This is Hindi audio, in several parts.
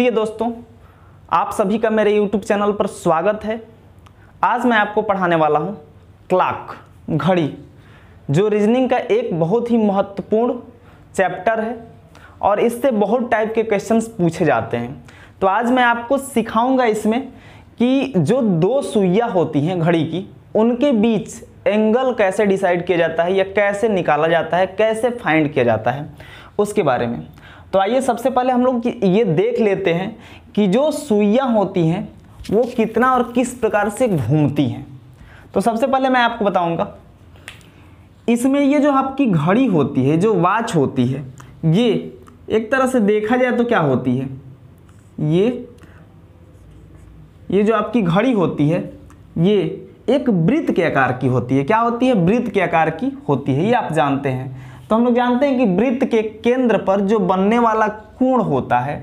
प्रिय दोस्तों, आप सभी का मेरे YouTube चैनल पर स्वागत है। आज मैं आपको पढ़ाने वाला हूँ क्लॉक घड़ी, जो रीजनिंग का एक बहुत ही महत्वपूर्ण चैप्टर है और इससे बहुत टाइप के क्वेश्चंस पूछे जाते हैं। तो आज मैं आपको सिखाऊँगा इसमें कि जो दो सुइयाँ होती हैं घड़ी की, उनके बीच एंगल कैसे डिसाइड किया जाता है या कैसे निकाला जाता है, कैसे फाइंड किया जाता है, उसके बारे में। तो आइए सबसे पहले हम लोग ये देख लेते हैं कि जो सुइयाँ होती हैं, वो कितना और किस प्रकार से घूमती हैं। तो सबसे पहले मैं आपको बताऊँगा। इसमें ये जो आपकी घड़ी होती है, जो वॉच होती है, ये एक तरह से देखा जाए तो क्या होती है? ये ये जो आपकी घड़ी होती है, ये एक वृत्त के आकार की होती है। क्या होती है? वृत्त के आकार की होती है। ये आप जानते हैं। तो हम लोग जानते हैं कि वृत्त के केंद्र पर जो बनने वाला कोण होता है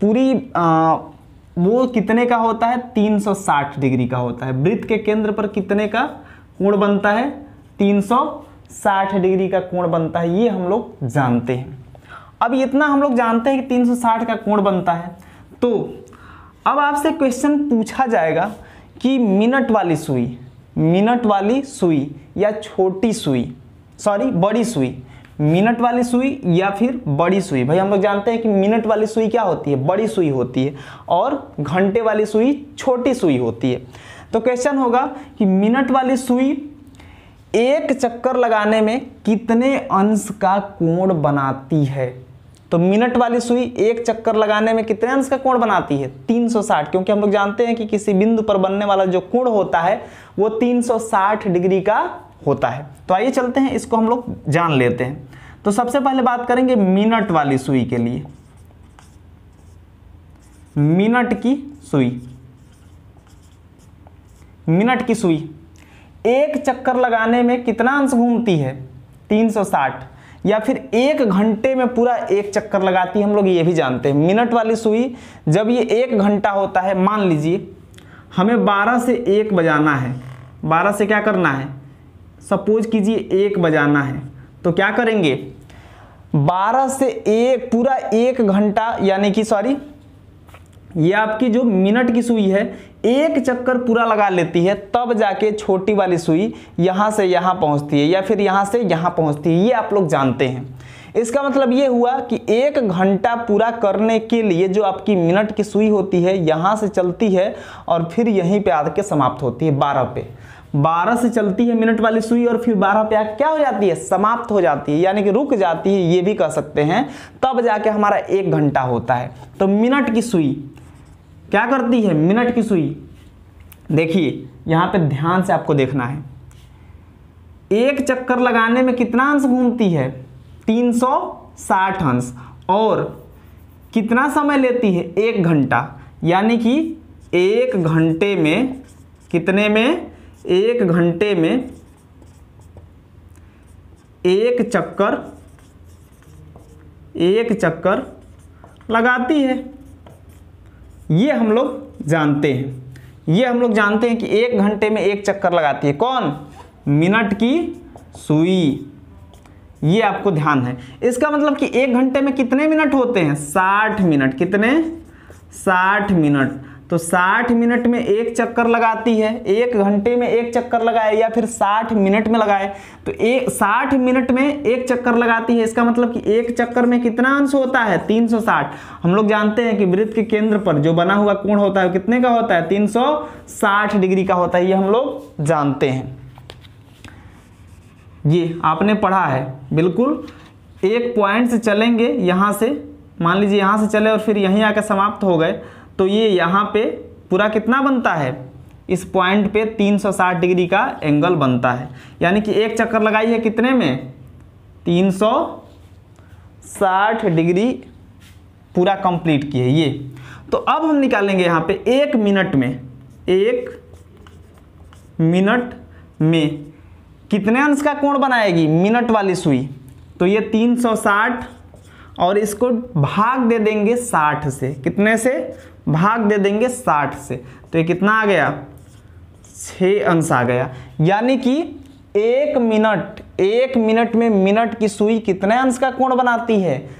पूरी आ, वो कितने का होता है? 360 डिग्री का होता है। वृत्त के केंद्र पर कितने का कोण बनता है? 360 डिग्री का कोण बनता है ये हम लोग जानते हैं। अब इतना हम लोग जानते हैं कि 360 का कोण बनता है। तो अब आपसे क्वेश्चन पूछा जाएगा कि मिनट वाली सुई मिनट वाली सुई या छोटी सुई सॉरी बड़ी सुई मिनट वाली सुई या फिर बड़ी सुई। भाई, हम लोग जानते हैं कि मिनट वाली सुई क्या होती है? बड़ी सुई होती है और घंटे वाली सुई छोटी सुई होती है। तो क्वेश्चन होगा कि मिनट वाली सुई एक चक्कर लगाने में कितने अंश का कोण बनाती है? तो मिनट वाली सुई एक चक्कर लगाने में कितने अंश का कोण बनाती है? 360 क्योंकि हम लोग जानते हैं कि किसी बिंदु पर बनने वाला जो कोण होता है, वो 360 डिग्री का होता है। तो आइए चलते हैं, इसको हम लोग जान लेते हैं। तो सबसे पहले बात करेंगे मिनट वाली सुई के लिए। मिनट की सुई। मिनट की सुई। एक चक्कर लगाने में कितना अंश घूमती है? 360 या फिर एक घंटे में पूरा एक चक्कर लगाती है, हम लोग ये भी जानते हैं। मिनट वाली सुई जब ये एक घंटा होता है, मान लीजिए, हमें 12 से एक बजाना है। 12 से क्या करना है? सपोज़ कीजिए एक बजाना है तो क्या करेंगे? 12 से एक, पूरा एक घंटा, यानी कि सॉरी ये आपकी जो मिनट की सुई है, एक चक्कर पूरा लगा लेती है, तब जाके छोटी वाली सुई यहाँ से यहाँ पहुँचती है या फिर यहाँ से यहाँ पहुँचती है, ये आप लोग जानते हैं। इसका मतलब ये हुआ कि एक घंटा पूरा करने के लिए जो आपकी मिनट की सुई होती है, यहाँ से चलती है और फिर यहीं पे आके समाप्त होती है, बारह पे। बारह से चलती है मिनट वाली सुई और फिर बारह पे आके क्या हो जाती है? समाप्त हो जाती है, यानी कि रुक जाती है, ये भी कह सकते हैं। तब जाके हमारा एक घंटा होता है। तो मिनट की सुई, क्या करती है? मिनट की सुई। देखिए, यहाँ पे ध्यान से आपको देखना है। एक चक्कर लगाने में कितना अंश घूमती है? 360 अंश। और कितना समय लेती है? एक घंटा। यानी कि एक घंटे में कितने में? एक घंटे में एक चक्कर एक चक्कर लगाती है। ये हम लोग जानते हैं। ये हम लोग जानते हैं कि एक घंटे में एक चक्कर लगाती है। कौन? मिनट की सुई। ये आपको ध्यान है। इसका मतलब कि एक घंटे में कितने मिनट होते हैं? साठ मिनट। कितने? साठ मिनट। तो 60 मिनट में एक चक्कर लगाती है, एक घंटे में एक चक्कर लगाए या फिर 60 मिनट में लगाए तो एक 60 मिनट में एक चक्कर लगाती है, इसका मतलब कि एक चक्कर में कितना अंश होता है? 360 हम लोग जानते हैं कि वृत्त के केंद्र पर जो बना हुआ कोण होता है कितने का होता है? 360 डिग्री का होता है, ये हम लोग जानते हैं। ये आपने पढ़ा है, बिल्कुल। एक पॉइंट से चलेंगे, यहाँ से, मान लीजिए यहाँ से चले और फिर यहीं आकर समाप्त हो गए। तो ये यहाँ पे पूरा कितना बनता है? इस पॉइंट पे 360 डिग्री का एंगल बनता है। यानी कि एक चक्कर लगाई है कितने में? 360 डिग्री पूरा कंप्लीट किए ये। तो अब हम निकालेंगे यहाँ पे एक मिनट में, एक मिनट में कितने अंश का कोण बनाएगी? मिनट वाली सुई। तो ये 360 और इसको भाग दे देंगे 60 से। कितने से? भाग दे देंगे 60 से। तो ये कितना आ गया? छः अंश आ गया। यानी कि एक मिनट एक मिनट में मिनट की सुई कितने अंश का कोण बनाती है?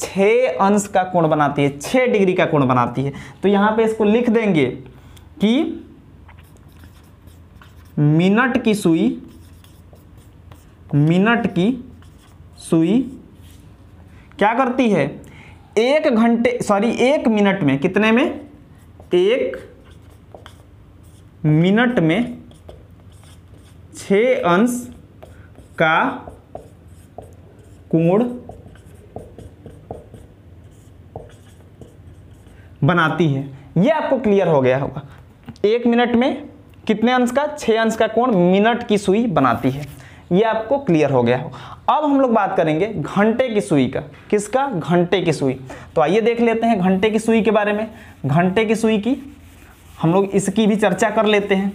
छः अंश का कोण बनाती है। छः डिग्री का कोण बनाती है। तो यहाँ पे इसको लिख देंगे कि मिनट की सुई, मिनट की सुई क्या करती है? एक घंटे सॉरी एक मिनट में, कितने में? एक मिनट में छ अंश का कोण बनाती है। ये आपको क्लियर हो गया होगा। एक मिनट में कितने अंश का? छः अंश का कोण मिनट की सुई बनाती है। ये आपको क्लियर हो गया हो अब हम लोग बात करेंगे घंटे की सुई का। किसका? घंटे की सुई। तो आइए देख लेते हैं घंटे की सुई के बारे में। घंटे की सुई की हम लोग इसकी भी चर्चा कर लेते हैं।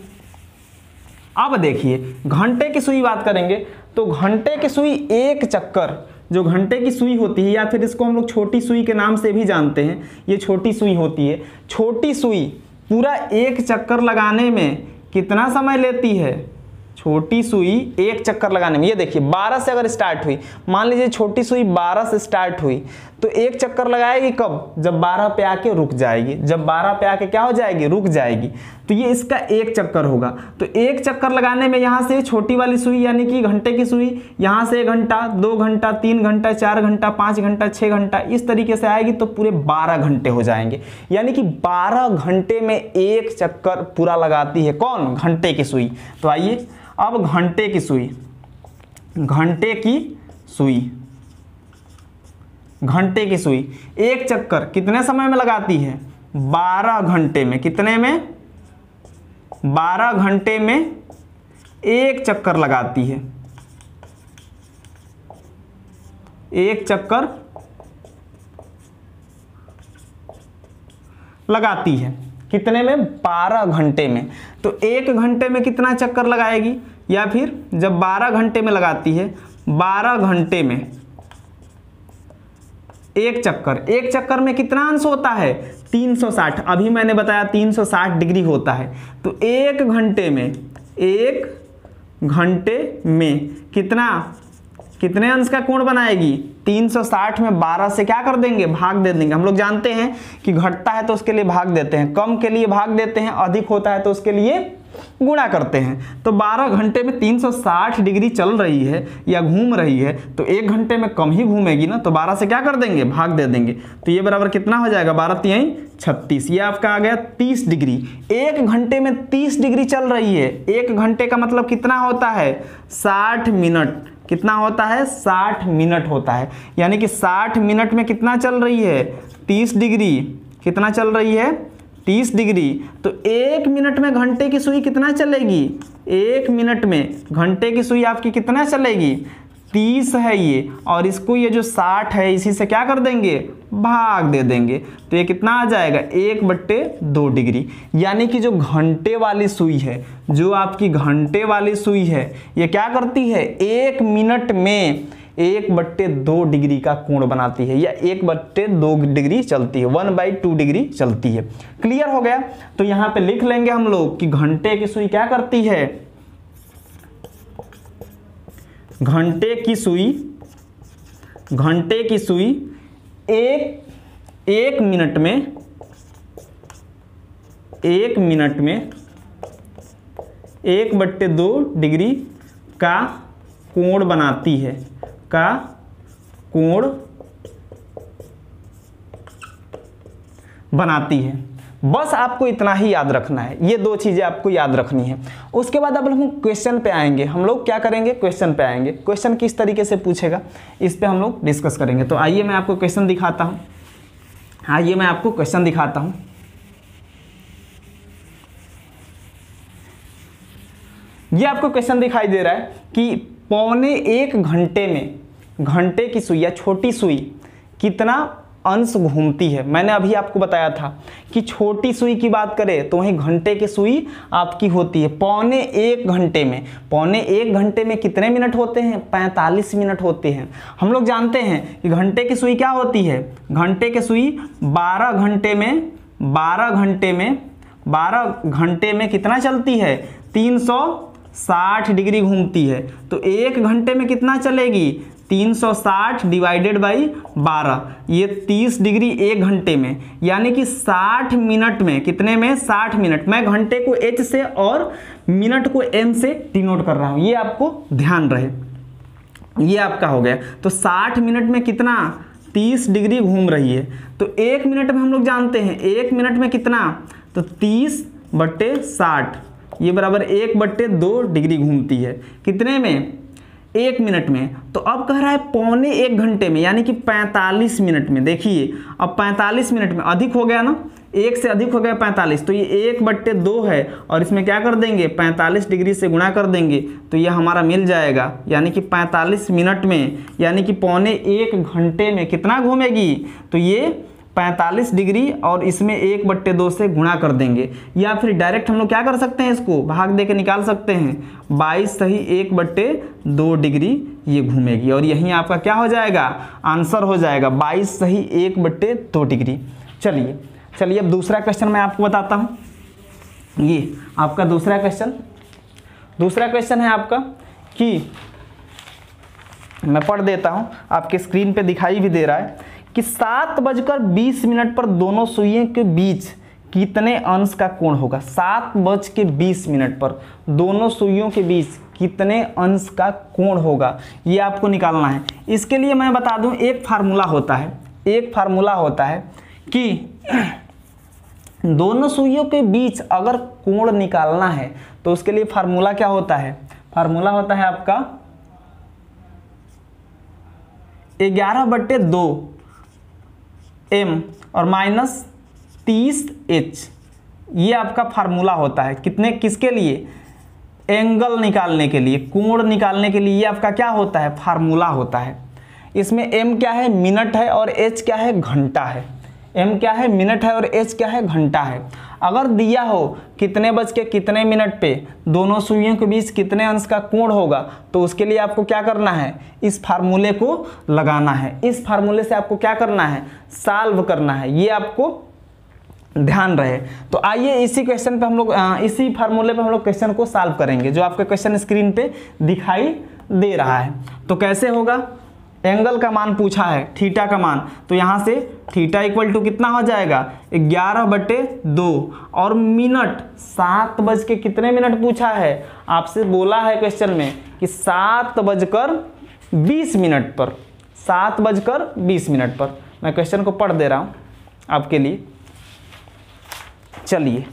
अब देखिए, घंटे की सुई बात करेंगे तो घंटे की सुई एक चक्कर, जो घंटे की सुई होती है, या फिर इसको हम लोग छोटी सुई के नाम से भी जानते हैं, ये छोटी सुई होती है। छोटी सुई पूरा एक चक्कर लगाने में कितना समय लेती है? छोटी सुई एक चक्कर लगाने में। ये देखिए 12 से अगर स्टार्ट हुई, मान लीजिए छोटी सुई 12 से स्टार्ट हुई तो एक चक्कर लगाएगी कब? जब 12 पे आके रुक जाएगी। जब 12 पे आके क्या हो जाएगी? रुक जाएगी। तो ये इसका एक चक्कर होगा। तो एक चक्कर लगाने में यहाँ से छोटी वाली सुई, यानी कि घंटे की सुई, यहाँ से घंटा, दो घंटा, तीन घंटा, चार घंटा, पाँच घंटा छः घंटा, इस तरीके से आएगी तो पूरे बारह घंटे हो जाएँगे। यानी कि बारह घंटे में एक चक्कर पूरा लगाती है कौन? घंटे की सुई। तो आइए, अब घंटे की सुई। घंटे की सुई। घंटे की सुई। एक चक्कर कितने समय में लगाती है? बारह घंटे में। कितने में? बारह घंटे में एक चक्कर लगाती है। एक चक्कर लगाती है। कितने में? 12 घंटे में। तो एक घंटे में कितना चक्कर लगाएगी? या फिर जब 12 घंटे में लगाती है 12 घंटे में एक चक्कर। एक चक्कर में कितना अंश होता है? 360 अभी मैंने बताया 360 डिग्री होता है। तो एक घंटे में, एक घंटे में कितना, कितने अंश का कोण बनाएगी? 360 में 12 से क्या कर देंगे? भाग दे देंगे। हम लोग जानते हैं कि घटता है तो उसके लिए भाग देते हैं। कम के लिए भाग देते हैं, अधिक होता है तो उसके लिए गुणा करते हैं। तो 12 घंटे में 360 डिग्री चल रही है या घूम रही है तो एक घंटे में कम ही घूमेगी ना तो 12 से क्या कर देंगे? भाग दे देंगे। तो ये बराबर कितना हो जाएगा? बारह तिहाई छत्तीस। ये आपका आ गया 30 डिग्री। एक घंटे में 30 डिग्री चल रही है। एक घंटे का मतलब कितना होता है? 60 मिनट। कितना होता है? 60 मिनट होता है। यानी कि 60 मिनट में कितना चल रही है? 30 डिग्री। कितना चल रही है? 30 डिग्री तो एक मिनट में घंटे की सुई कितना चलेगी? एक मिनट में घंटे की सुई आपकी कितना चलेगी? तीस है ये, और इसको ये जो साठ है, इसी से क्या कर देंगे? भाग दे देंगे। तो ये कितना आ जाएगा? एक बट्टे दो डिग्री। यानी कि जो घंटे वाली सुई है, जो आपकी घंटे वाली सुई है, ये क्या करती है? एक मिनट में एक बट्टे दो डिग्री का कोण बनाती है या एक बट्टे दो डिग्री चलती है, वन बाई टू डिग्री चलती है। क्लियर हो गया? तो यहाँ पे लिख लेंगे हम लोग कि घंटे की सुई क्या करती है? घंटे की सुई, घंटे की सुई एक एक मिनट में, एक मिनट में एक बट्टे दो डिग्री का कोण बनाती है। का कोण बनाती है। बस आपको इतना ही याद रखना है। ये दो चीज़ें आपको याद रखनी है। उसके बाद अब हम क्वेश्चन पे आएँगे। हम लोग क्या करेंगे? क्वेश्चन पे आएँगे। क्वेश्चन किस तरीके से पूछेगा? इस पे हम लोग डिस्कस करेंगे। तो आइए मैं आपको क्वेश्चन दिखाता हूँ। आइए मैं आपको क्वेश्चन दिखाता हूँ। ये आपको क्वेश्चन दिखाई दे रहा है कि पौने एक घंटे में घंटे की सुई या छोटी सुई कितना अंश घूमती है? मैंने अभी आपको बताया था कि छोटी सुई की बात करें तो वहीं घंटे की सुई आपकी होती है। पौने एक घंटे में। पौने एक घंटे में कितने मिनट होते हैं? पैंतालीस मिनट होते हैं। हम लोग जानते हैं कि घंटे की सुई क्या होती है? घंटे की सुई बारह घंटे में, बारह घंटे में, बारह घंटे में कितना चलती है? तीन सौ साठ डिग्री घूमती है। तो एक घंटे में कितना चलेगी? 360 डिवाइडेड बाई 12 ये 30 डिग्री एक घंटे में, यानी कि 60 मिनट में, कितने में? 60 मिनट। मैं घंटे को एच से और मिनट को एम से डिनोट कर रहा हूँ। ये आपको ध्यान रहे। ये आपका हो गया। तो 60 मिनट में कितना? 30 डिग्री घूम रही है। तो एक मिनट में हम लोग जानते हैं, एक मिनट में कितना? तो 30 बट्टे साठ। ये बराबर एक बट्टे दो डिग्री घूमती है। कितने में? एक मिनट में तो अब कह रहा है पौने एक घंटे में, यानी कि 45 मिनट में। देखिए, अब 45 मिनट में अधिक हो गया ना? एक से अधिक हो गया 45 तो ये एक बट्टे दो है, और इसमें क्या कर देंगे? 45 डिग्री से गुणा कर देंगे तो ये हमारा मिल जाएगा। यानी कि 45 मिनट में, यानी कि पौने एक घंटे में कितना घूमेगी? तो ये 45 डिग्री और इसमें एक बट्टे दो से गुणा कर देंगे। या फिर डायरेक्ट हम लोग क्या कर सकते हैं इसको? भाग दे के निकाल सकते हैं। 22 सही एक बट्टे दो डिग्री ये घूमेगी और यहीं आपका क्या हो जाएगा? आंसर हो जाएगा। 22 सही एक बट्टे दो डिग्री। चलिए चलिए अब दूसरा क्वेश्चन मैं आपको बताता हूँ। ये आपका दूसरा क्वेश्चन दूसरा क्वेश्चन है आपका कि मैं पढ़ देता हूँ। आपके स्क्रीन पे दिखाई भी दे रहा है। कि सात बजकर बीस मिनट पर दोनों सुइयों के बीच कितने अंश का कोण होगा? सात बज के बीस मिनट पर दोनों सुइयों के बीच कितने अंश का कोण होगा? ये आपको निकालना है। इसके लिए मैं बता दूँ, एक फार्मूला होता है, एक फार्मूला होता है कि दोनों सुइयों के बीच अगर कोण निकालना है तो उसके लिए फार्मूला क्या होता है? फार्मूला होता है आपका, ग्यारह बट्टे दो एम और माइनस तीस एच ये आपका फार्मूला होता है। कितने, किसके लिए? एंगल निकालने के लिए, कोण निकालने के लिए ये आपका क्या होता है? फार्मूला होता है। इसमें एम क्या है? मिनट है और एच क्या है? घंटा है। एम क्या है? मिनट है और एच क्या है? घंटा है। अगर दिया हो कितने बज के कितने मिनट पे, दोनों सुइयों के बीच कितने अंश का कोण होगा तो उसके लिए आपको क्या करना है? इस फार्मूले को लगाना है। इस फार्मूले से आपको क्या करना है? सॉल्व करना है। ये आपको ध्यान रहे। तो आइए इसी क्वेश्चन पे हम लोग इसी फार्मूले पे हम लोग क्वेश्चन को सॉल्व करेंगे, जो आपके क्वेश्चन स्क्रीन पे दिखाई दे रहा है। तो कैसे होगा? एंगल का मान पूछा है, थीटा का मान तो यहाँ से थीटा इक्वल टू कितना हो जाएगा? ग्यारह बटे दो। और मिनट, सात बज के कितने मिनट पूछा है? आपसे बोला है क्वेश्चन में कि सात बजकर बीस मिनट पर, सात बजकर बीस मिनट पर। मैं क्वेश्चन को पढ़ दे रहा हूँ आपके लिए। चलिए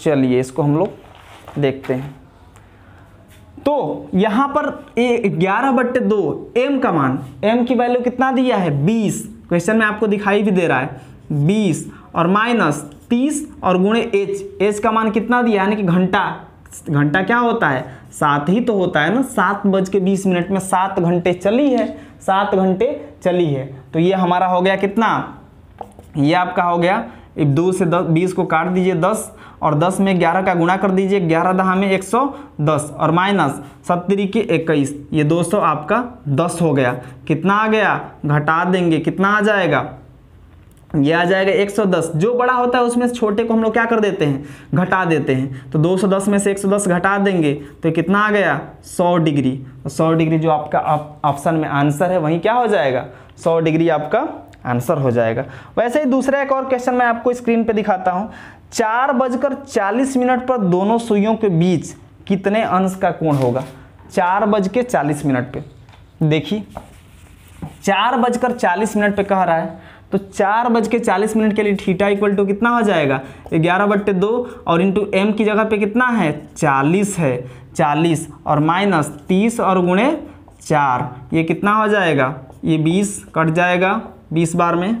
चलिए, इसको हम लोग देखते हैं। तो यहाँ पर ग्यारह बट्टे दो एम का मान एम की वैल्यू कितना दिया है? बीस। क्वेश्चन में आपको दिखाई भी दे रहा है, बीस और माइनस तीस और गुणे एच एच का मान कितना दिया यानी कि घंटा। घंटा क्या होता है? सात ही तो होता है ना? सात बज के बीस मिनट में सात घंटे चली है। सात घंटे चली है। तो ये हमारा हो गया कितना? ये आपका हो गया दो से दस, बीस को काट दीजिए दस, और 10 में 11 का गुणा कर दीजिए 11 दहा में 110 और माइनस सत्तरी के इक्कीस। ये 200 आपका 10 हो गया। कितना आ गया? घटा देंगे। कितना आ जाएगा? ये आ जाएगा 110 जो बड़ा होता है उसमें छोटे को हम लोग क्या कर देते हैं? घटा देते हैं। तो 210 में से 110 घटा देंगे। तो कितना आ गया? 100 डिग्री। 100 डिग्री जो आपका ऑप्शन में आंसर है, वहीं क्या हो जाएगा? 100 डिग्री आपका आंसर हो जाएगा। वैसे ही दूसरा एक और क्वेश्चन मैं आपको स्क्रीन पे दिखाता हूँ। चार बजकर चालीस मिनट पर दोनों सुइयों के बीच कितने अंश का कोण होगा? चार बज के चालीस मिनट पे। देखिए, चार बजकर चालीस मिनट पे कह रहा है। तो चार बज के चालीस मिनट के लिए थीटा इक्वल टू कितना हो जाएगा? ग्यारह बट्टे दो और इंटू एम की जगह पे कितना है? चालीस है। चालीस और माइनस तीस और गुणे चार। ये कितना हो जाएगा? ये बीस कट जाएगा। बीस बार में,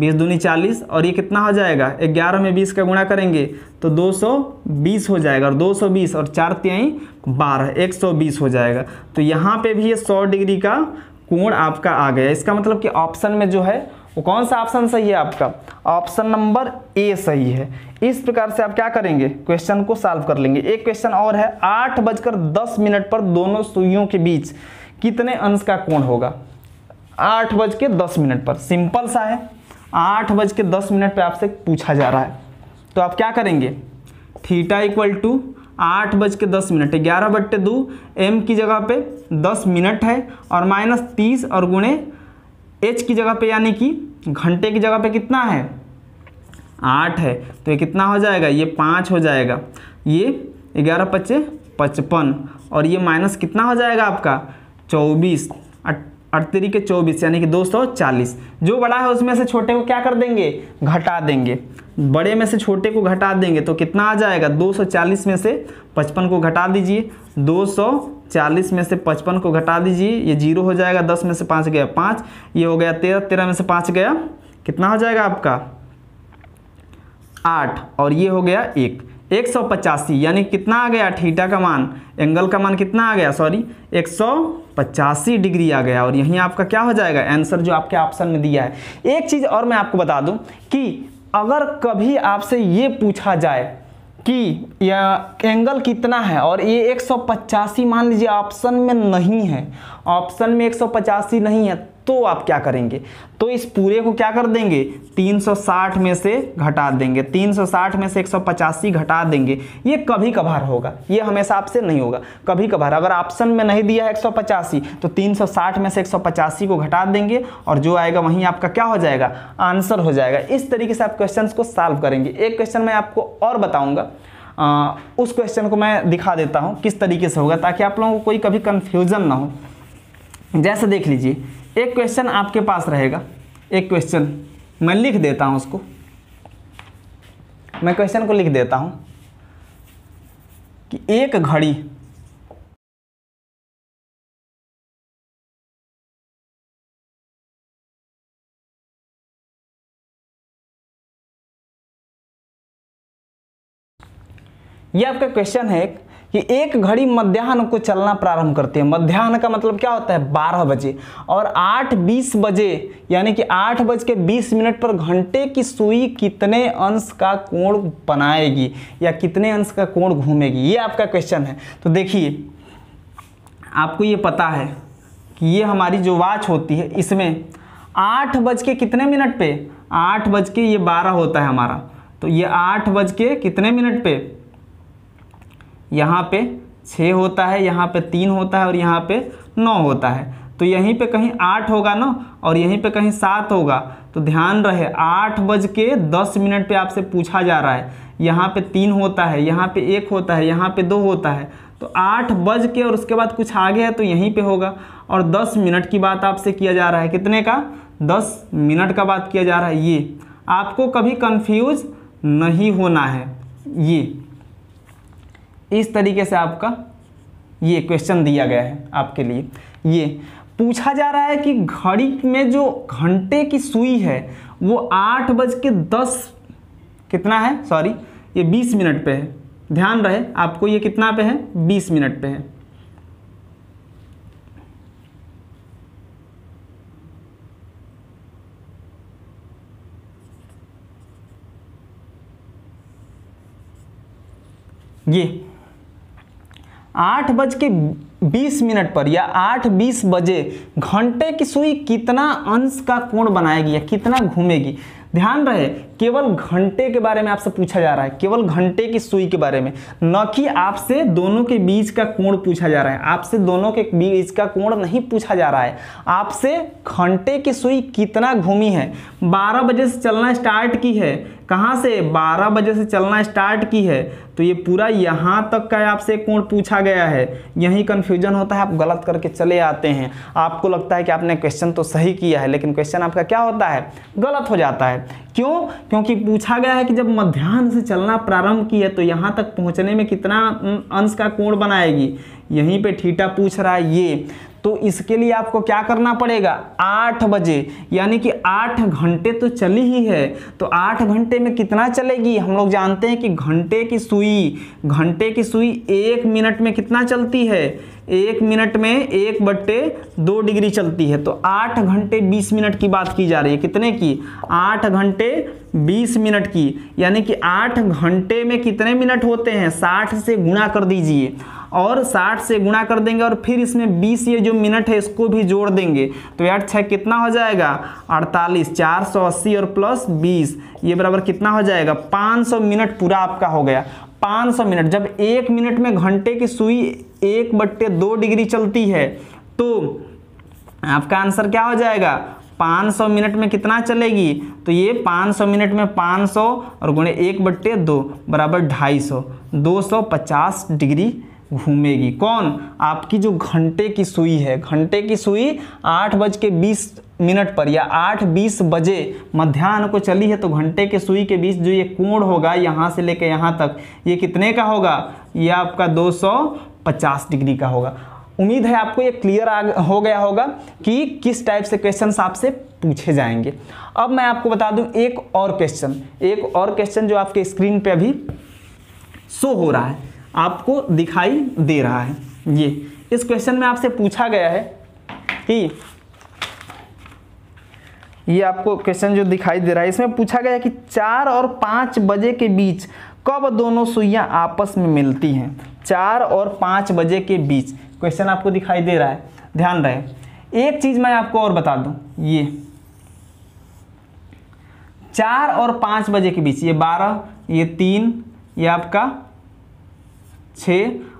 बीस दूनी चालीस, और ये कितना हो जाएगा? ग्यारह में बीस का गुणा करेंगे तो दो सौ बीस हो जाएगा, और दो सौ बीस, और चार त्याई बारह, एक सौ बीस हो जाएगा। तो यहाँ पे भी ये सौ डिग्री का कोण आपका आ गया। इसका मतलब कि ऑप्शन में जो है, वो कौन सा ऑप्शन सही है आपका? ऑप्शन नंबर ए सही है। इस प्रकार से आप क्या करेंगे? क्वेश्चन को सॉल्व कर लेंगे। एक क्वेश्चन और है, आठ बजकर दस मिनट पर दोनों सुइयों के बीच कितने अंश का कोण होगा? आठ बज के दस मिनट पर। सिंपल सा है। आठ बज के दस मिनट पर आपसे पूछा जा रहा है। तो आप क्या करेंगे? थीटा इक्वल टू आठ बज के दस मिनट ग्यारह बट्टे दो एम की जगह पे दस मिनट है और माइनस तीस और गुणे एच की जगह पे, यानी कि घंटे की जगह पे कितना है? आठ है। तो ये कितना हो जाएगा? ये पाँच हो जाएगा। ये ग्यारह पच्चे पचपन। और ये माइनस कितना हो जाएगा आपका? चौबीस। अड़तरी के चौबीस, यानी कि दो सौ चालीस। जो बड़ा है, उसमें से छोटे को क्या कर देंगे? घटा देंगे। बड़े में से छोटे को घटा देंगे तो कितना आ जाएगा? 240 में से 55 को घटा दीजिए। 240 में से 55 को घटा दीजिए, ये ज़ीरो हो जाएगा। 10 में से पाँच गया पाँच, ये हो गया तेरह तेरह में से पाँच गया, कितना हो जाएगा आपका? आठ, और ये हो गया एक। एक सौ पचासी, यानी कितना आ गया? थीटा का मान, एंगल का मान कितना आ गया? सॉरी, एक सौ पचासी डिग्री आ गया। और यहीं आपका क्या हो जाएगा? आंसर जो आपके ऑप्शन में दिया है। एक चीज़ और मैं आपको बता दूँ कि अगर कभी आपसे ये पूछा जाए कि यह एंगल कितना है, और ये एक सौ पचासी मान लीजिए ऑप्शन में नहीं है, ऑप्शन में एक सौ पचासी नहीं है तो आप क्या करेंगे? तो इस पूरे को क्या कर देंगे? 360 में से घटा देंगे। 360 में से एक सौ पचासी घटा देंगे। ये कभी कभार होगा। ये हमेशा आपसे नहीं होगा। कभी कभार अगर ऑप्शन में नहीं दिया है एक सौ पचासी तो 360 में से एक सौ पचासी को घटा देंगे और जो आएगा वहीं आपका क्या हो जाएगा? आंसर हो जाएगा। इस तरीके से आप क्वेश्चन को सॉल्व करेंगे। एक क्वेश्चन मैं आपको और बताऊँगा। उस क्वेश्चन को मैं दिखा देता हूँ, किस तरीके से होगा, ताकि आप लोगों को कोई कभी कन्फ्यूज़न ना हो। जैसे देख लीजिए। एक क्वेश्चन आपके पास रहेगा। एक क्वेश्चन मैं लिख देता हूँ उसको। मैं क्वेश्चन को लिख देता हूँ कि एक घड़ी ये आपका क्वेश्चन है कि एक घड़ी मध्याह्न को चलना प्रारंभ करती है। मध्याह्न का मतलब क्या होता है? बारह बजे। और आठ बीस बजे, यानी कि आठ बज के बीस मिनट पर घंटे की सुई कितने अंश का कोण बनाएगी या कितने अंश का कोण घूमेगी? ये आपका क्वेश्चन है। तो देखिए, आपको ये पता है कि ये हमारी जो वाच होती है, इसमें आठ बज के कितने मिनट पे? आठ बज के ये बारह होता है हमारा। तो ये आठ बज के कितने मिनट पे? यहाँ पे छः होता है, यहाँ पे तीन होता है और यहाँ पे नौ होता है। तो यहीं पे कहीं आठ होगा ना और यहीं पे कहीं सात होगा। तो ध्यान रहे, आठ बज के दस मिनट पे आपसे पूछा जा रहा है। यहाँ पे तीन होता है, यहाँ पे एक होता है, यहाँ पे दो होता है। तो आठ बज के और उसके बाद कुछ आगे है तो यहीं पे होगा। और दस मिनट की बात आपसे किया जा रहा है। कितने का? दस मिनट का बात किया जा रहा है। ये, आपको कभी कंफ्यूज नहीं होना है। ये इस तरीके से आपका ये क्वेश्चन दिया गया है आपके लिए। ये पूछा जा रहा है कि घड़ी में जो घंटे की सुई है, वो आठ बज के दस कितना है? सॉरी ये बीस मिनट पे है। ध्यान रहे, आपको ये कितना पे है? बीस मिनट पे है। ये आठ बज के बीस मिनट पर या आठ बीस बजे घंटे की सुई कितना अंश का कोण बनाएगी या कितना घूमेगी? ध्यान रहे, केवल घंटे के बारे में आपसे पूछा जा रहा है, केवल घंटे की सुई के बारे में, न कि आपसे दोनों के बीच का कोण पूछा जा रहा है। आपसे दोनों के बीच का कोण नहीं पूछा जा रहा है। आपसे घंटे की सुई कितना घूमी है? 12 बजे से चलना स्टार्ट की है। कहाँ से 12 बजे से चलना स्टार्ट की है? तो ये पूरा यहाँ तक का आपसे कोण पूछा गया है। यही कन्फ्यूज़न होता है, आप गलत करके चले आते हैं। आपको लगता है कि आपने क्वेश्चन तो सही किया है, लेकिन क्वेश्चन आपका क्या होता है? गलत हो जाता है। क्यों? क्योंकि पूछा गया है कि जब मध्यान्ह से चलना प्रारंभ की है तो यहाँ तक पहुँचने में कितना अंश का कोण बनाएगी? यहीं पे ठीटा पूछ रहा है ये। तो इसके लिए आपको क्या करना पड़ेगा? आठ बजे, यानी कि आठ घंटे तो चली ही है। तो आठ घंटे में कितना चलेगी? हम लोग जानते हैं कि घंटे की सुई, घंटे की सुई एक मिनट में कितना चलती है? एक मिनट में एक बट्टे दो डिग्री चलती है। तो आठ घंटे बीस मिनट की बात की जा रही है। कितने की? आठ घंटे बीस मिनट की। यानी कि आठ घंटे में कितने मिनट होते हैं? साठ से गुणा कर दीजिए। और 60 से गुणा कर देंगे और फिर इसमें 20 ये जो मिनट है, इसको भी जोड़ देंगे। तो यार छः कितना हो जाएगा? अड़तालीस, चार सौ अस्सी और प्लस बीस। ये बराबर कितना हो जाएगा? 500 मिनट पूरा आपका हो गया। 500 मिनट, जब एक मिनट में घंटे की सुई एक बट्टे दो डिग्री चलती है तो आपका आंसर क्या हो जाएगा? 500 मिनट में कितना चलेगी? तो ये 500 मिनट में 500 और गुणे एक बट्टे दो, बराबर ढाई सौ। दो सौ पचास डिग्री घूमेगी। कौन? आपकी जो घंटे की सुई है। घंटे की सुई आठ बज के बीस मिनट पर या आठ बीस बजे मध्यान्ह को चली है तो घंटे के सुई के बीच जो ये कोण होगा, यहाँ से लेकर यहाँ तक, ये कितने का होगा? ये आपका 250 डिग्री का होगा। उम्मीद है आपको ये क्लियर आ हो गया होगा कि किस टाइप से क्वेश्चन आपसे पूछे जाएँगे। अब मैं आपको बता दूँ एक और क्वेश्चन एक और क्वेश्चन जो आपके स्क्रीन पे अभी शो हो रहा है। आपको दिखाई दे रहा है। ये, इस क्वेश्चन में आपसे पूछा गया है कि ये आपको क्वेश्चन जो दिखाई दे रहा है, इसमें पूछा गया कि चार और पाँच बजे के बीच कब दोनों सुइयाँ आपस में मिलती हैं? चार और पाँच बजे के बीच। क्वेश्चन आपको दिखाई दे रहा है। ध्यान रहे। एक चीज़ मैं आपको और बता दूँ। ये, चार और पाँच बजे के बीच, ये बारह, ये तीन, ये आपका छ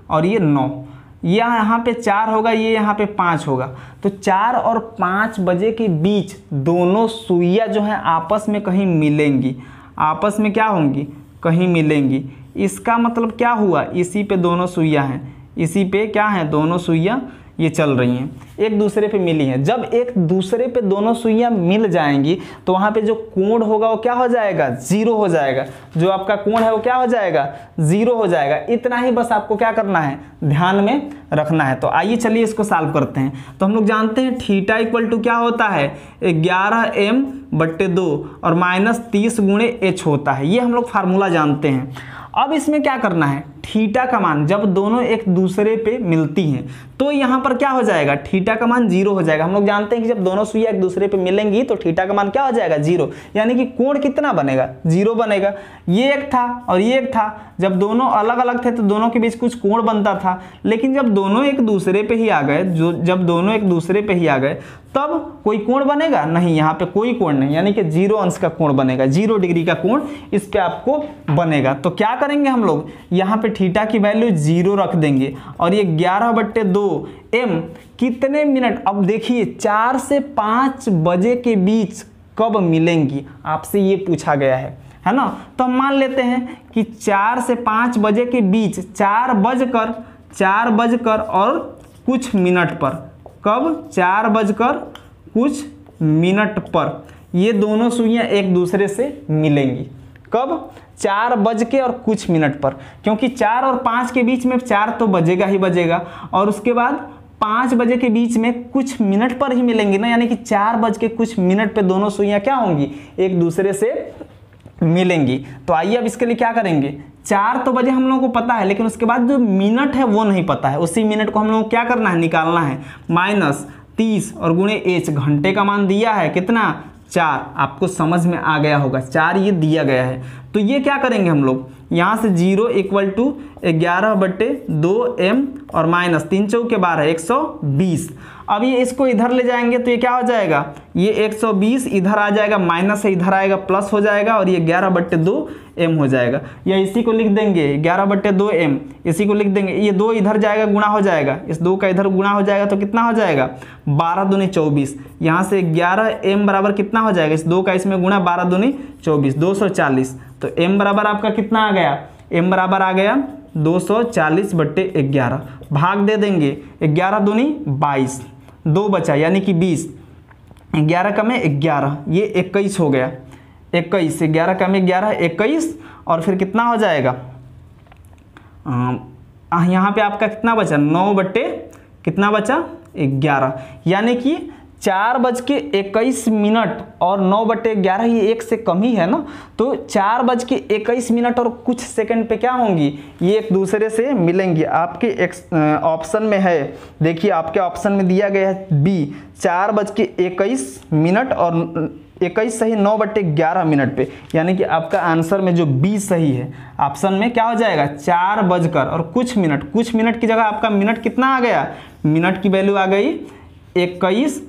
और ये नौ। यह यहाँ पे चार होगा, ये यहाँ पे पाँच होगा। तो चार और पाँच बजे के बीच दोनों सुइया जो हैं आपस में कहीं मिलेंगी। आपस में क्या होंगी? कहीं मिलेंगी। इसका मतलब क्या हुआ? इसी पे दोनों सुइयाँ हैं। इसी पे क्या है? दोनों सुइयाँ ये चल रही हैं। एक दूसरे पे मिली हैं। जब एक दूसरे पे दोनों सुइयाँ मिल जाएँगी तो वहाँ पे जो कोण होगा वो क्या हो जाएगा? ज़ीरो हो जाएगा। जो आपका कोण है वो क्या हो जाएगा? ज़ीरो हो जाएगा। इतना ही बस आपको क्या करना है? ध्यान में रखना है। तो आइए चलिए इसको सॉल्व करते हैं। तो हम लोग जानते हैं थीटा इक्वल टू क्या होता है? ग्यारह एम बट्टे दो और माइनस तीस गुणे एच होता है। ये हम लोग फार्मूला जानते हैं। अब इसमें क्या करना है? थीटा का मान जब दोनों एक दूसरे पे मिलती हैं तो यहाँ पर क्या हो जाएगा? थीटा का मान ज़ीरो हो जाएगा। हम लोग जानते हैं कि जब दोनों सुइया एक दूसरे पे मिलेंगी तो थीटा का मान क्या हो जाएगा? ज़ीरो। यानी कि कोण कितना बनेगा? ज़ीरो बनेगा। ये एक था और ये एक था। जब दोनों अलग अलग थे तो दोनों के बीच कुछ कोण बनता था। लेकिन जब दोनों एक दूसरे पे ही आ गए, जो जब दोनों एक दूसरे पे ही आ गए, तब कोई कोण बनेगा? नहीं, यहाँ पे कोई कोण नहीं। यानी कि ज़ीरो अंश का कोण बनेगा। ज़ीरो डिग्री का कोण इस पे आपको बनेगा। तो क्या करेंगे हम लोग? यहाँ पे थीटा की वैल्यू ज़ीरो रख देंगे और ये ग्यारह बट्टे दो एम कितने मिनट? अब देखिए, चार से पाँच बजे के बीच कब मिलेंगी? आपसे ये पूछा गया है है ना? तो हम मान लेते हैं कि चार से पाँच बजे के बीच, चार बजकर चार बजकर और कुछ मिनट पर, कब? चार बजकर कुछ मिनट पर। ये दोनों सुइयाँ एक दूसरे से मिलेंगी। कब? चार बज के और कुछ मिनट पर, क्योंकि चार और पाँच के बीच में चार तो बजेगा ही बजेगा, और उसके बाद पाँच बजे के बीच में कुछ मिनट पर ही मिलेंगी ना, यानी कि चार बज के कुछ मिनट पे दोनों सुइयाँ क्या होंगी? एक दूसरे से मिलेंगी। तो आइए अब इसके लिए क्या करेंगे? चार तो बजे हम लोगों को पता है, लेकिन उसके बाद जो मिनट है वो नहीं पता है। उसी मिनट को हम लोगों को क्या करना है? निकालना है। माइनस तीस और गुणे एच, घंटे का मान दिया है कितना? चार, आपको समझ में आ गया होगा। चार ये दिया गया है। तो ये क्या करेंगे हम लोग? यहाँ से ज़ीरो इक्वल टू ग्यारह बट्टे दो एम और माइनस तीन चौके बारह, एक सौ बीस। अब ये इसको इधर ले जाएँगे तो ये क्या हो जाएगा? ये 120 इधर आ जाएगा, माइनस से इधर आएगा, प्लस हो जाएगा और ये 11 बट्टे दो एम हो जाएगा। या इसी को लिख देंगे 11 बट्टे दो एम। इसी को लिख देंगे, ये दो इधर जाएगा, गुणा हो जाएगा। इस दो का इधर गुणा हो जाएगा तो कितना हो जाएगा? बारह दूनी चौबीस। यहाँ से ग्यारह एम बराबर कितना हो जाएगा? इस दो का इसमें गुणा बारह दूनी चौबीस, दो सौ चालीस। तो एम बराबर आपका कितना आ गया? एम बराबर आ गया दो सौ चालीस बट्टे ग्यारह। भाग दे देंगे, ग्यारह दूनी बाईस। दो बचा, यानी कि बीस। ग्यारह का में ग्यारह, ये इक्कीस हो गया। इक्कीस ग्यारह का में ग्यारह, इक्कीस, और फिर कितना हो जाएगा? यहाँ पे आपका कितना बचा? नौ बट्टे कितना बचा? ग्यारह। यानी कि चार बज के इक्कीस मिनट और नौ बटे ग्यारह ये एक से कम ही है ना? तो चार बज के इक्कीस मिनट और कुछ सेकंड पे क्या होंगी? ये एक दूसरे से मिलेंगी। आपके ऑप्शन में है। देखिए, आपके ऑप्शन में दिया गया है बी। चार बज के इक्कीस मिनट और इक्कीस सही नौ बटे ग्यारह मिनट पे। यानी कि आपका आंसर में जो बी सही है, ऑप्शन में क्या हो जाएगा? चार बजकर और कुछ मिनट। कुछ मिनट की जगह आपका मिनट कितना आ गया? मिनट की वैल्यू आ गई इक्कीस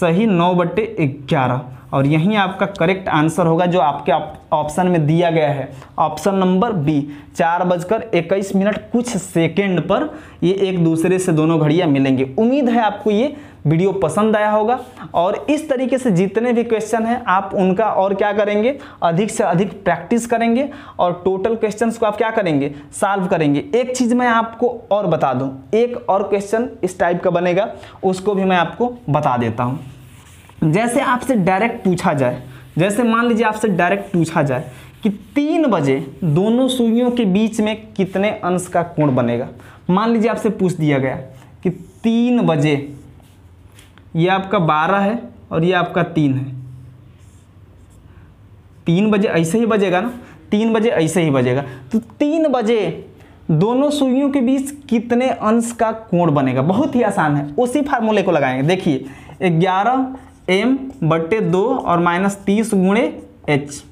सही नौ बट्टे ग्यारह। और यही आपका करेक्ट आंसर होगा जो आपके ऑप्शन में दिया गया है। ऑप्शन नंबर बी चार बजकर इक्कीस मिनट कुछ सेकेंड पर ये एक दूसरे से दोनों घड़ियाँ मिलेंगी। उम्मीद है आपको ये वीडियो पसंद आया होगा। और इस तरीके से जितने भी क्वेश्चन हैं, आप उनका और क्या करेंगे? अधिक से अधिक प्रैक्टिस करेंगे। और टोटल क्वेश्चंस को आप क्या करेंगे? सॉल्व करेंगे। एक चीज़ मैं आपको और बता दूँ। एक और क्वेश्चन इस टाइप का बनेगा, उसको भी मैं आपको बता देता हूँ। जैसे आपसे डायरेक्ट पूछा जाए, जैसे मान लीजिए आपसे डायरेक्ट पूछा जाए कि तीन बजे दोनों सुइयों के बीच में कितने अंश का कोण बनेगा? मान लीजिए आपसे पूछ दिया गया कि तीन बजे ये आपका बारह है और ये आपका तीन है। तीन बजे ऐसे ही बजेगा ना? तीन बजे ऐसे ही बजेगा। तो तीन बजे दोनों सुइयों के बीच कितने अंश का कोण बनेगा? बहुत ही आसान है। उसी फार्मूले को लगाएँगे। देखिए, ग्यारह एम बट्टे दो और माइनस तीस गुणे एच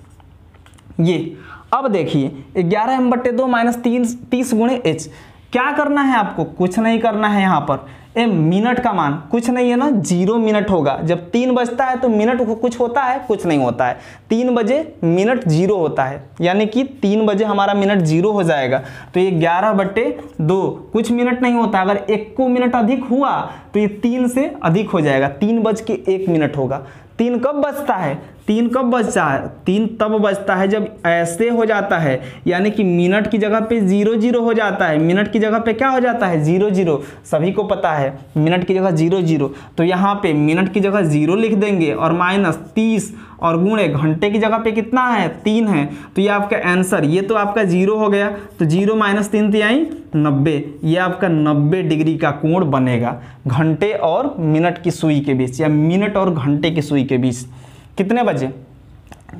ये, अब देखिए, ग्यारह एम बट्टे दो माइनस तीन, तीस गुणे एच क्या करना है आपको? कुछ नहीं करना है यहाँ पर। ए, मिनट का मान। कुछ नहीं है ना, ज़ीरो मिनट होगा। जब तीन बजता है तो मिनट कुछ होता है, कुछ नहीं होता है। तीन बजे मिनट ज़ीरो होता है। यानी कि तीन बजे हमारा मिनट ज़ीरो हो जाएगा। तो ये ग्यारह बट्टे दो, कुछ मिनट नहीं होता। अगर एक को मिनट अधिक हुआ तो ये तीन से अधिक हो जाएगा। तीन बज के एक मिनट होगा। तीन कब बजता है? तीन कब बजता है? तीन तब बजता है जब ऐसे हो जाता है, यानी कि मिनट की जगह पे ज़ीरो ज़ीरो हो जाता है। मिनट की जगह पे क्या हो जाता है? Zero zero. सभी को पता है, मिनट की जगह ज़ीरो ज़ीरो। तो यहाँ पे मिनट की जगह ज़ीरो लिख देंगे और माइनस तीस और गुणे घंटे की जगह पे कितना है? तीन है। तो ये आपका आंसर, ये तो आपका ज़ीरो हो गया। तो ज़ीरो माइनस तीन तो तिहाई नब्बे। ये आपका नब्बे डिग्री का कोण बनेगा, घंटे और मिनट की सुई के बीच या मिनट और घंटे की सुई के बीच। कितने बजे?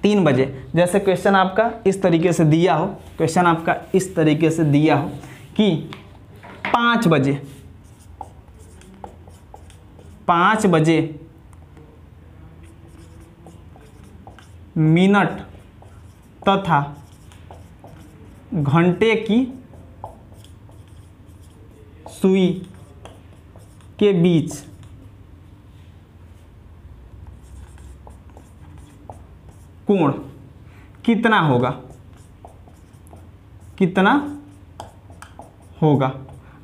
तीन बजे। जैसे क्वेश्चन आपका इस तरीके से दिया हो क्वेश्चन आपका इस तरीके से दिया हो कि पाँच बजे पाँच बजे मिनट तथा घंटे की सुई के बीच कोण? कितना होगा? कितना होगा?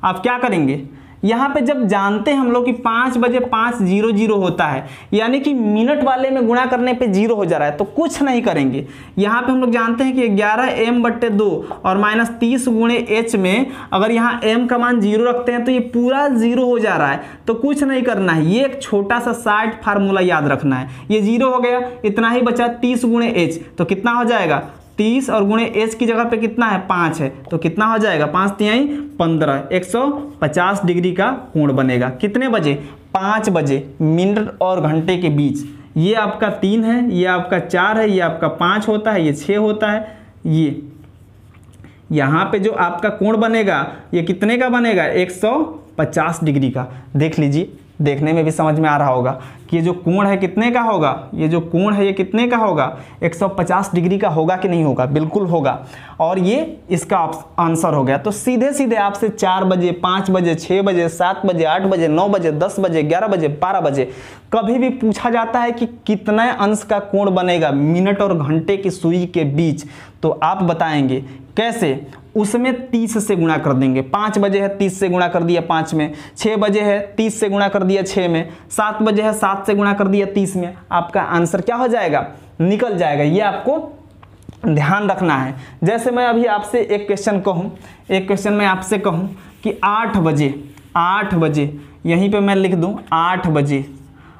आप क्या करेंगे? यहाँ पे जब जानते हैं हम लोग कि पाँच बजे पाँच ज़ीरो ज़ीरो होता है, यानी कि मिनट वाले में गुणा करने पे ज़ीरो हो जा रहा है तो कुछ नहीं करेंगे। यहाँ पे हम लोग जानते हैं कि ग्यारह एम बट्टे दो और माइनस तीस गुणे एच में अगर यहाँ एम का मान ज़ीरो रखते हैं तो ये पूरा ज़ीरो हो जा रहा है तो कुछ नहीं करना है। ये एक छोटा सा साठ फार्मूला याद रखना है। ये ज़ीरो हो गया, इतना ही बचा तीस गुणे एच तो कितना हो जाएगा? तीस और गुणे एच की जगह पे कितना है? पाँच है। तो कितना हो जाएगा? पाँच तिहाई पंद्रह। एक सौ पचास डिग्री का कोण बनेगा। कितने बजे? पाँच बजे, मिनट और घंटे के बीच। ये आपका तीन है, ये आपका चार है, ये आपका पाँच होता है, ये छः होता है। ये, यहाँ पे जो आपका कोण बनेगा, ये कितने का बनेगा? एक सौ पचास डिग्री का। देख लीजिए। देखने में भी समझ में आ रहा होगा कि ये जो कोण है कितने का होगा, ये जो कोण है ये कितने का होगा 150 डिग्री का होगा कि नहीं होगा? बिल्कुल होगा। और ये इसका आंसर हो गया। तो सीधे सीधे आपसे चार बजे, पाँच बजे छः बजे, सात बजे, आठ बजे, नौ बजे, दस बजे, ग्यारह बजे, बारह बजे, कभी भी पूछा जाता है कि कितने अंश का कोण बनेगा, मिनट और घंटे की सुई के बीच। तो आप बताएँगे कैसे? उसमें तीस से गुणा कर देंगे। पाँच बजे है, तीस से गुणा कर दिया पाँच में। छः बजे है, तीस से गुणा कर दिया छः में। सात बजे है, सात से गुणा कर दिया तीस में। आपका आंसर क्या हो जाएगा? निकल जाएगा। ये आपको ध्यान रखना है। जैसे मैं अभी आपसे एक क्वेश्चन कहूँ, एक क्वेश्चन मैं आपसे कहूँ कि आठ बजे आठ बजे, यहीं पे मैं लिख दूँ, आठ बजे।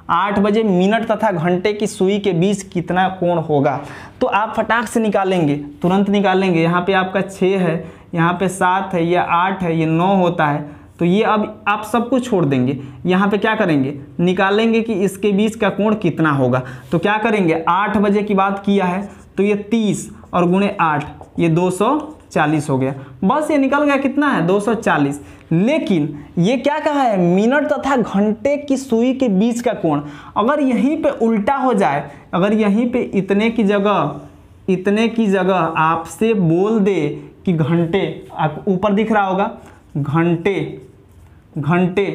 आठ बजे मिनट तथा घंटे की सुई के बीच कितना कोण होगा? तो आप फटाक से निकालेंगे, तुरंत निकालेंगे। यहाँ पे आपका छः है, यहाँ पे सात है, या आठ है, ये नौ होता है। तो ये अब आप सब कुछ छोड़ देंगे। यहाँ पे क्या करेंगे? निकालेंगे कि इसके बीच का कोण कितना होगा। तो क्या करेंगे? आठ बजे की बात किया है तो ये तीस और गुणे आठ, ये दो सौ चालीस हो गया। बस ये निकल गया कितना है? दो सौ चालीस। लेकिन ये क्या कहा है? मिनट तथा घंटे की सुई के बीच का कोण। अगर यहीं पे उल्टा हो जाए, अगर यहीं पे इतने की जगह, इतने की जगह आपसे बोल दे कि घंटे, आप ऊपर दिख रहा होगा। घंटे घंटे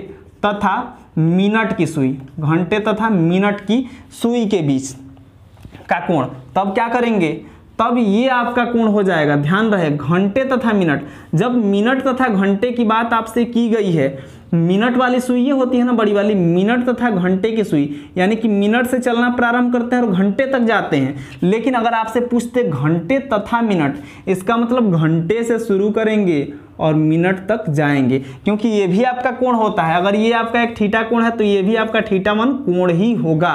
तथा मिनट की सुई। घंटे तथा मिनट की सुई के बीच का कोण। तब क्या करेंगे? तब ये आपका कोण हो जाएगा। ध्यान रहे, घंटे तथा मिनट। जब मिनट तथा घंटे की बात आपसे की गई है, मिनट वाली सुई ये होती है ना बड़ी वाली, मिनट तथा घंटे की सुई, यानी कि मिनट से चलना प्रारंभ करते हैं और घंटे तक जाते हैं। लेकिन अगर आपसे पूछते घंटे तथा मिनट, इसका मतलब घंटे से शुरू करेंगे और मिनट तक जाएँगे। क्योंकि ये भी आपका कोण होता है। अगर ये आपका एक ठीटा कोण है तो ये भी आपका ठीटा वन कोण ही होगा।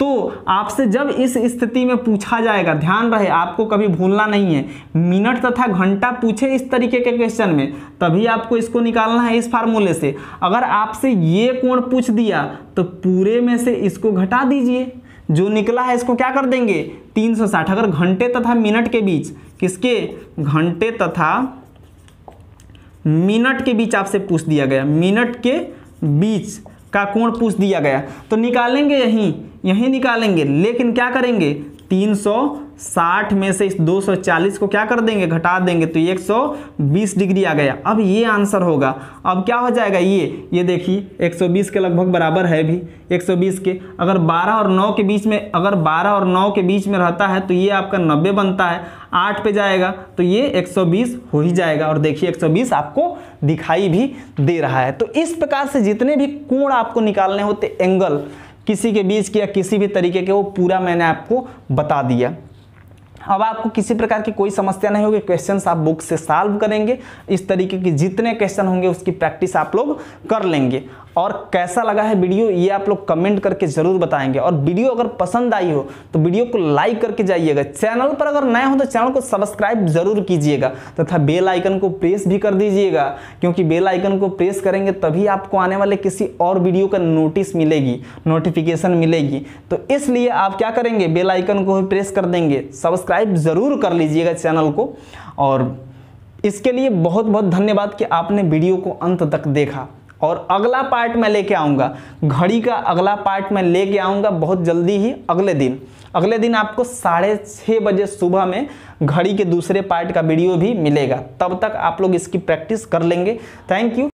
तो आपसे जब इस स्थिति में पूछा जाएगा, ध्यान रहे, आपको कभी भूलना नहीं है। मिनट तथा घंटा पूछे इस तरीके के क्वेश्चन में, तभी आपको इसको निकालना है इस फार्मूले से। अगर आपसे ये कोण पूछ दिया तो पूरे में से इसको घटा दीजिए। जो निकला है इसको क्या कर देंगे? 360 अगर घंटे तथा मिनट के बीच, किसके? घंटे तथा मिनट के बीच आपसे पूछ दिया गया। मिनट के बीच का कोण पूछ दिया गया। तो निकालेंगे यहीं। यहीं निकालेंगे। लेकिन क्या करेंगे? 360 में से इस 240 को क्या कर देंगे? घटा देंगे। तो 120 डिग्री आ गया। अब ये आंसर होगा। अब क्या हो जाएगा? ये ये देखिए 120 के लगभग बराबर है भी। 120 के, अगर 12 और 9 के बीच में, अगर 12 और 9 के बीच में रहता है तो ये आपका 90 बनता है। 8 पे जाएगा तो ये 120 हो ही जाएगा। और देखिए 120 आपको दिखाई भी दे रहा है। तो इस प्रकार से जितने भी कोण आपको निकालने होते, एंगल किसी के बीच की या किसी भी तरीके के, वो पूरा मैंने आपको बता दिया। अब आपको किसी प्रकार की कोई समस्या नहीं होगी क्वेश्चंस आप बुक से सॉल्व करेंगे। इस तरीके के जितने क्वेश्चन होंगे, उसकी प्रैक्टिस आप लोग कर लेंगे। और कैसा लगा है वीडियो, ये आप लोग कमेंट करके ज़रूर बताएँगे। और वीडियो अगर पसंद आई हो तो वीडियो को लाइक करके जाइएगा। चैनल पर अगर नए हो तो चैनल को सब्सक्राइब ज़रूर कीजिएगा। तथा बेल आइकन को प्रेस भी कर दीजिएगा। क्योंकि बेल आइकन को प्रेस करेंगे, तभी आपको आने वाले किसी और वीडियो का नोटिस मिलेगी, नोटिफिकेशन मिलेगी। तो इसलिए आप क्या करेंगे, बेल आइकन को प्रेस कर देंगे। सब्सक्राइब ज़रूर कर लीजिएगा चैनल को। और इसके लिए बहुत बहुत धन्यवाद कि आपने वीडियो को अंत तक देखा। और अगला पार्ट मैं लेके आऊँगा। घड़ी का अगला पार्ट मैं लेके आऊँगा बहुत जल्दी ही अगले दिन। अगले दिन आपको साढ़े छः बजे सुबह में घड़ी के दूसरे पार्ट का वीडियो भी मिलेगा। तब तक आप लोग इसकी प्रैक्टिस कर लेंगे। Thank you